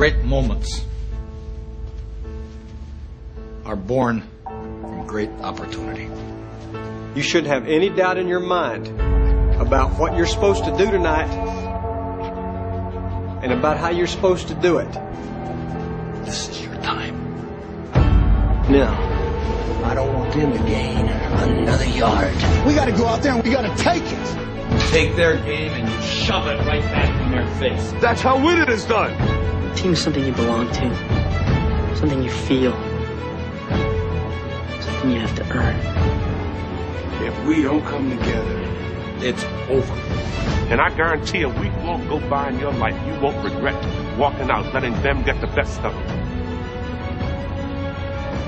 Great moments are born from great opportunity. You shouldn't have any doubt in your mind about what you're supposed to do tonight and about how you're supposed to do it. This is your time. Now, I don't want them to gain another yard. We got to go out there and we got to take it. Take their game and you shove it right back in their face. That's how winning is done. Team is something you belong to, something you feel, something you have to earn. If we don't come together, It's over. and I guarantee a week won't go by in your life you won't regret walking out, letting them get the best of it.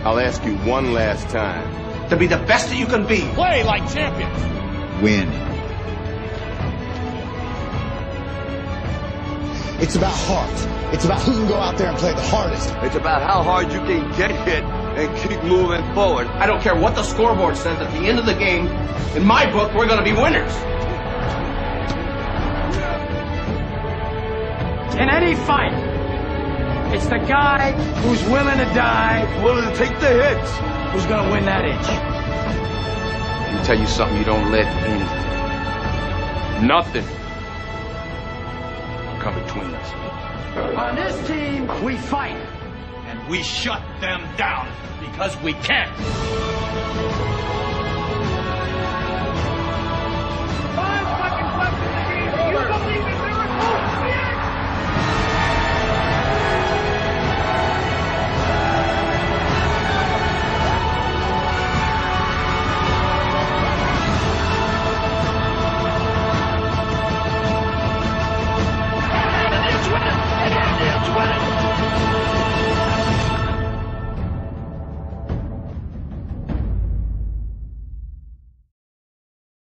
I'll ask you one last time. To be the best that you can be. Play like champions. Win. It's about heart. It's about who can go out there and play the hardest. It's about how hard you can get hit and keep moving forward. I don't care what the scoreboard says at the end of the game. In my book, we're going to be winners. In any fight, it's the guy who's willing to die Willing to take the hits. who's going to win that inch. Let me tell you something you don't let anything, nothing, come between us. On this team, we fight. And we shut them down because we can.